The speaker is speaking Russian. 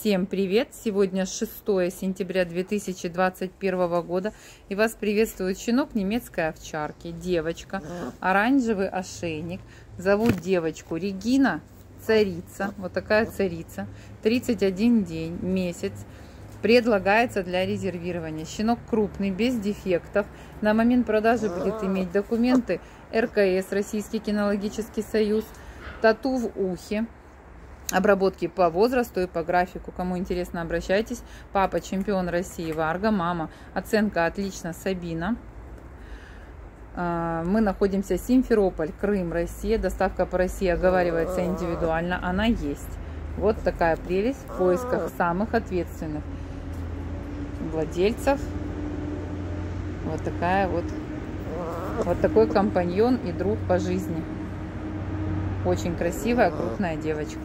Всем привет! Сегодня 6 сентября 2021 года и вас приветствует щенок немецкой овчарки, девочка, оранжевый ошейник. Зовут девочку Регина, царица, вот такая царица, 31 день, месяц. Предлагается для резервирования. Щенок крупный, без дефектов. На момент продажи будет иметь документы РКС, Российский кинологический союз, тату в ухе, обработки по возрасту и по графику. Кому интересно, обращайтесь. Папа чемпион России Варга, мама оценка отлично Сабина. А, мы находимся Симферополь, Крым, Россия. Доставка по России оговаривается индивидуально. Она есть. Вот такая прелесть в поисках самых ответственных владельцев. Вот такая вот, вот такой компаньон и друг по жизни. Очень красивая, крупная девочка.